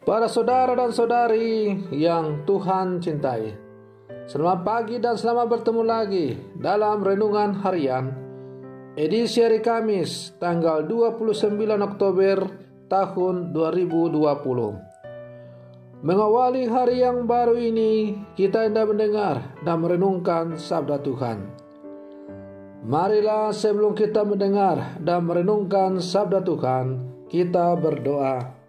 Para saudara dan saudari yang Tuhan cintai, selamat pagi dan selamat bertemu lagi dalam renungan harian edisi hari Kamis tanggal 29 Oktober tahun 2020. Mengawali hari yang baru ini, kita hendak mendengar dan merenungkan sabda Tuhan. Marilah sebelum kita mendengar dan merenungkan sabda Tuhan, kita berdoa.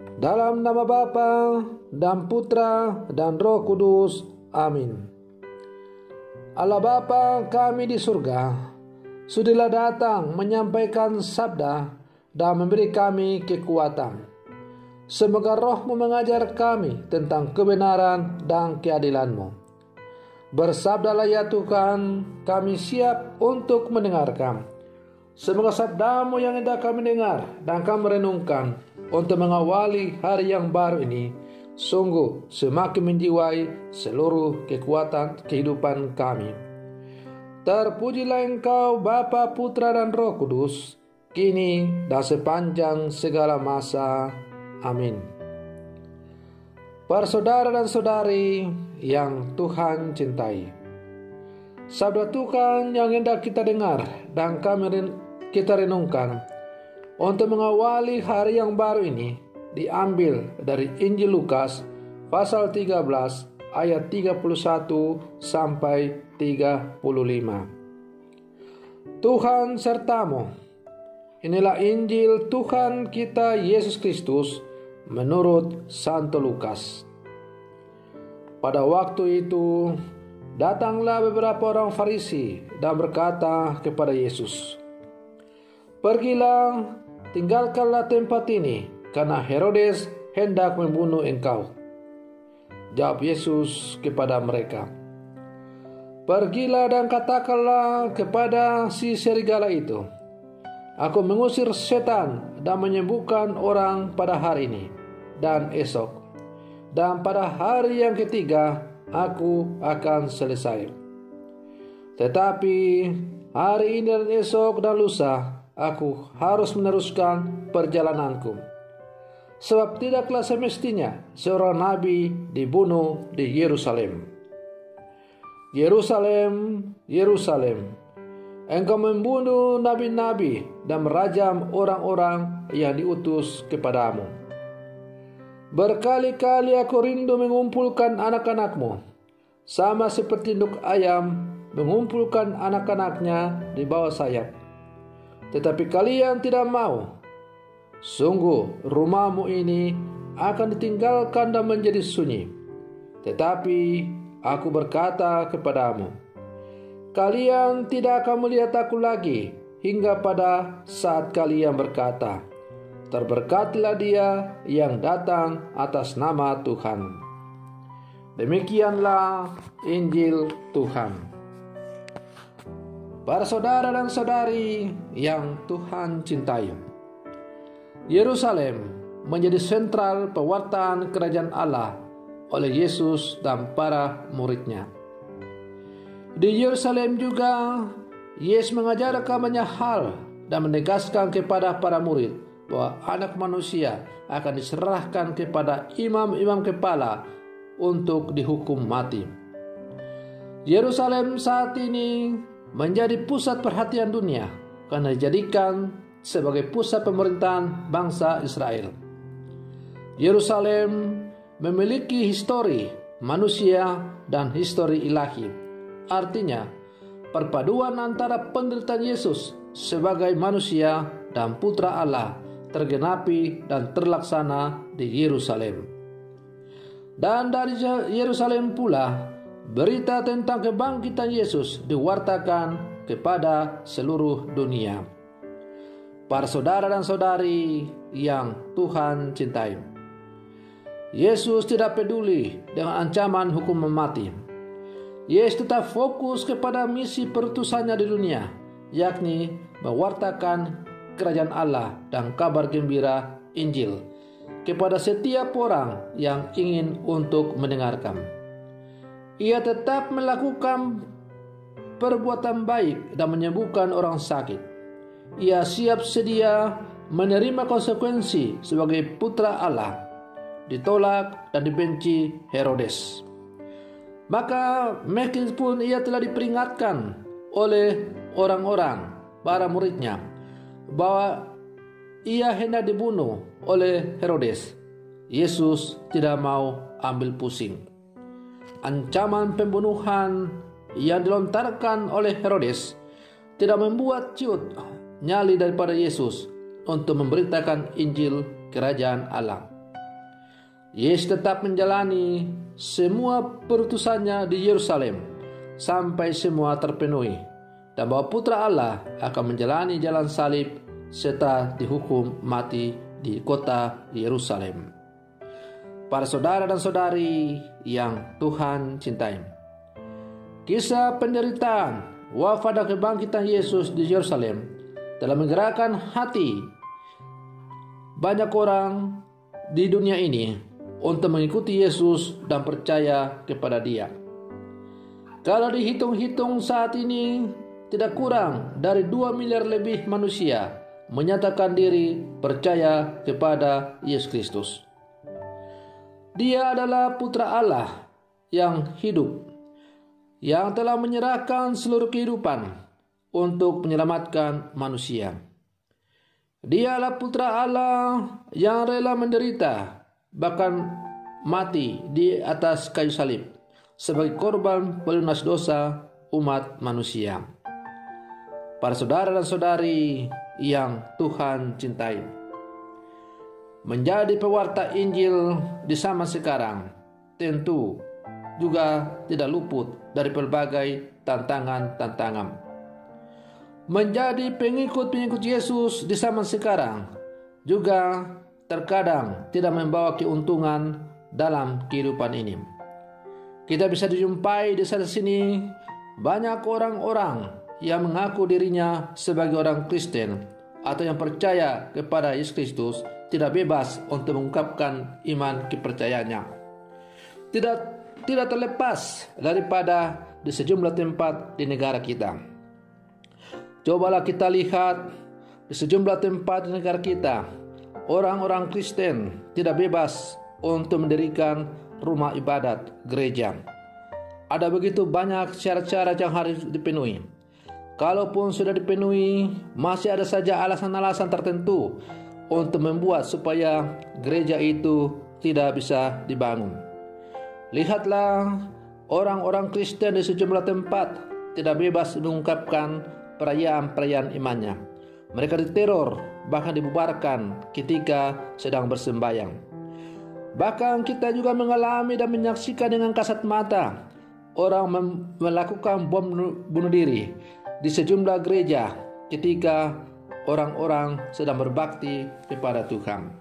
Dalam nama Bapa dan Putra dan Roh Kudus. Amin. Allah Bapa kami di surga, sudilah datang menyampaikan sabda dan memberi kami kekuatan. Semoga rohmu mengajar kami tentang kebenaran dan keadilanmu. Bersabdalah ya Tuhan, kami siap untuk mendengarkan. Semoga sabdamu yang hendak kami dengar dan kami renungkan untuk mengawali hari yang baru ini sungguh semakin menjiwai seluruh kekuatan kehidupan kami. Terpujilah engkau Bapa, Putra dan Roh Kudus, kini dan sepanjang segala masa. Amin. Persaudara dan saudari yang Tuhan cintai. Sabda Tuhan yang hendak kita dengar dan kami kita renungkan untuk mengawali hari yang baru ini diambil dari Injil Lukas pasal 13 ayat 31 sampai 35. Tuhan sertamu. Inilah Injil Tuhan kita Yesus Kristus menurut Santo Lukas. Pada waktu itu datanglah beberapa orang Farisi dan berkata kepada Yesus, "Pergilah tinggalkanlah tempat ini, karena Herodes hendak membunuh engkau. Jawab Yesus kepada mereka, Pergilah dan katakanlah kepada si serigala itu, Aku mengusir setan dan menyembuhkan orang pada hari ini dan esok. Dan pada hari yang ketiga, aku akan selesai. Tetapi hari ini dan esok dan lusa, aku harus meneruskan perjalananku. Sebab tidaklah semestinya seorang nabi dibunuh di Yerusalem. Yerusalem, Yerusalem, engkau membunuh nabi-nabi dan merajam orang-orang yang diutus kepadamu. Berkali-kali aku rindu mengumpulkan anak-anakmu, sama seperti induk ayam mengumpulkan anak-anaknya di bawah sayap tetapi kalian tidak mau. Sungguh rumahmu ini akan ditinggalkan dan menjadi sunyi. Tetapi aku berkata kepadamu, kalian tidak akan melihat aku lagi hingga pada saat kalian berkata, Terberkatilah dia yang datang atas nama Tuhan. Demikianlah Injil Tuhan. Para saudara dan saudari yang Tuhan cintai. Yerusalem menjadi sentral pewartaan kerajaan Allah oleh Yesus dan para muridnya. Di Yerusalem juga Yesus mengajarkan banyak hal dan menegaskan kepada para murid bahwa anak manusia akan diserahkan kepada imam-imam kepala untuk dihukum mati. Yerusalem saat ini menjadi pusat perhatian dunia karena dijadikan sebagai pusat pemerintahan bangsa Israel. Yerusalem memiliki histori manusia dan histori ilahi. Artinya, perpaduan antara penderitaan Yesus sebagai manusia dan putra Allah tergenapi dan terlaksana di Yerusalem. Dan dari Yerusalem pula berita tentang kebangkitan Yesus diwartakan kepada seluruh dunia. Para saudara dan saudari yang Tuhan cintai. Yesus tidak peduli dengan ancaman hukum mati. Yesus tetap fokus kepada misi perutusannya di dunia, yakni mewartakan kerajaan Allah dan kabar gembira Injil kepada setiap orang yang ingin untuk mendengarkan ia tetap melakukan perbuatan baik dan menyembuhkan orang sakit. Ia siap sedia menerima konsekuensi sebagai putra Allah. ditolak, dan dibenci Herodes. Maka meskipun ia telah diperingatkan oleh orang-orang, para muridnya, bahwa ia hendak dibunuh oleh Herodes, Yesus tidak mau ambil pusing. Ancaman pembunuhan yang dilontarkan oleh Herodes tidak membuat ciut nyali daripada Yesus untuk memberitakan Injil Kerajaan Allah. Yesus tetap menjalani semua perutusannya di Yerusalem sampai semua terpenuhi dan bahwa putra Allah akan menjalani jalan salib serta dihukum mati di kota Yerusalem. Para saudara dan saudari yang Tuhan cintai. Kisah penderitaan, wafat dan kebangkitan Yesus di Yerusalem telah menggerakkan hati banyak orang di dunia ini untuk mengikuti Yesus dan percaya kepada Dia. Kalau dihitung-hitung saat ini tidak kurang dari 2 miliar lebih manusia menyatakan diri percaya kepada Yesus Kristus. Dia adalah putra Allah yang hidup, yang telah menyerahkan seluruh kehidupan untuk menyelamatkan manusia. Dialah putra Allah yang rela menderita bahkan mati di atas kayu salib sebagai korban pelunas dosa umat manusia. Para saudara dan saudari yang Tuhan cintai. Menjadi pewarta Injil di zaman sekarang tentu juga tidak luput dari berbagai tantangan-tantangan. Menjadi pengikut-pengikut Yesus di zaman sekarang juga terkadang tidak membawa keuntungan dalam kehidupan ini. Kita bisa dijumpai di sana sini banyak orang-orang yang mengaku dirinya sebagai orang Kristen atau yang percaya kepada Yesus Kristus tidak bebas untuk mengungkapkan iman kepercayaannya. Tidak tidak terlepas daripada di sejumlah tempat di negara kita. Cobalah kita lihat di sejumlah tempat di negara kita orang-orang Kristen tidak bebas untuk mendirikan rumah ibadat gereja. Ada begitu banyak syarat-syarat yang harus dipenuhi. Kalaupun sudah dipenuhi, masih ada saja alasan-alasan tertentu untuk membuat supaya gereja itu tidak bisa dibangun. Lihatlah orang-orang Kristen di sejumlah tempat tidak bebas mengungkapkan perayaan-perayaan imannya. Mereka diteror bahkan dibubarkan ketika sedang bersembayang. Bahkan kita juga mengalami dan menyaksikan dengan kasat mata orang melakukan bom bunuh diri di sejumlah gereja ketika orang-orang sedang berbakti kepada Tuhan.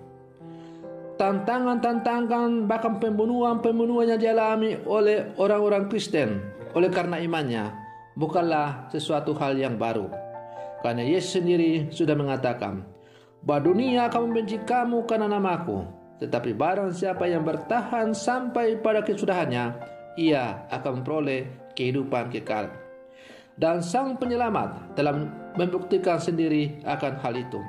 Tantangan-tantangan bahkan pembunuhan-pembunuhan yang dialami oleh orang-orang Kristen oleh karena imannya bukanlah sesuatu hal yang baru. Karena Yesus sendiri sudah mengatakan, bahwa dunia akan membenci kamu karena namaku. Tetapi barang siapa yang bertahan sampai pada kesudahannya, ia akan memperoleh kehidupan kekal. Dan sang penyelamat telah membuktikan sendiri akan hal itu.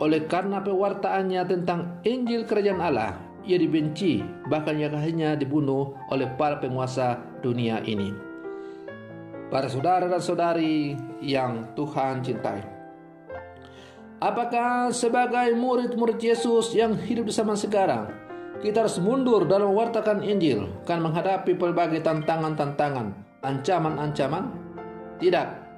Oleh karena pewartaannya tentang Injil Kerajaan Allah, ia dibenci, bahkan ia hanya dibunuh oleh para penguasa dunia ini. Para saudara dan saudari yang Tuhan cintai. Apakah sebagai murid-murid Yesus yang hidup di zaman sekarang, kita harus mundur dalam mewartakan Injil kan menghadapi berbagai tantangan-tantangan, ancaman-ancaman? Tidak.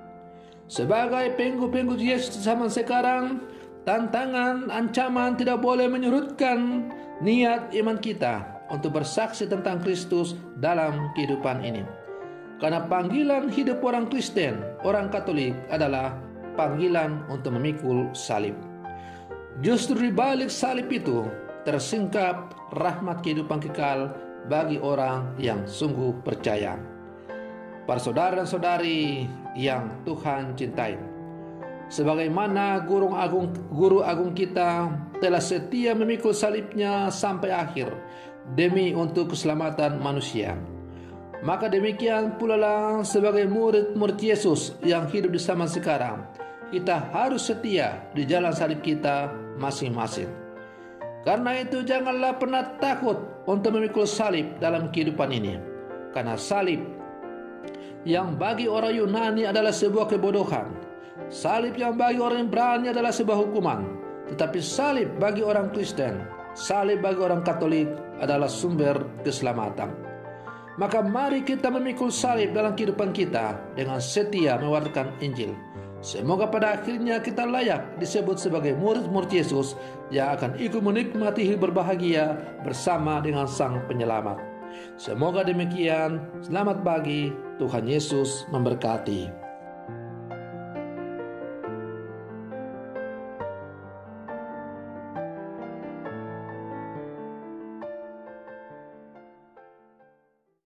Sebagai pengikut-pengikut Yesus zaman sekarang, tantangan, ancaman tidak boleh menyurutkan niat iman kita untuk bersaksi tentang Kristus dalam kehidupan ini. Karena panggilan hidup orang Kristen, orang Katolik adalah panggilan untuk memikul salib. Justru di balik salib itu tersingkap rahmat kehidupan kekal bagi orang yang sungguh percaya. Para saudara dan saudari yang Tuhan cintai. Sebagaimana guru agung guru agung kita telah setia memikul salibnya sampai akhir demi untuk keselamatan manusia. Maka demikian pula lah sebagai murid-murid Yesus yang hidup di zaman sekarang kita harus setia di jalan salib kita masing-masing. Karena itu janganlah pernah takut untuk memikul salib dalam kehidupan ini. Karena salib yang bagi orang Yunani adalah sebuah kebodohan. Salib yang bagi orang Ibrani adalah sebuah hukuman. Tetapi salib bagi orang Kristen, salib bagi orang Katolik adalah sumber keselamatan. Maka mari kita memikul salib dalam kehidupan kita dengan setia mewartakan Injil. Semoga pada akhirnya kita layak disebut sebagai murid-murid Yesus yang akan ikut menikmati hidup berbahagia bersama dengan Sang Penyelamat. Semoga demikian. Selamat pagi. Tuhan Yesus memberkati.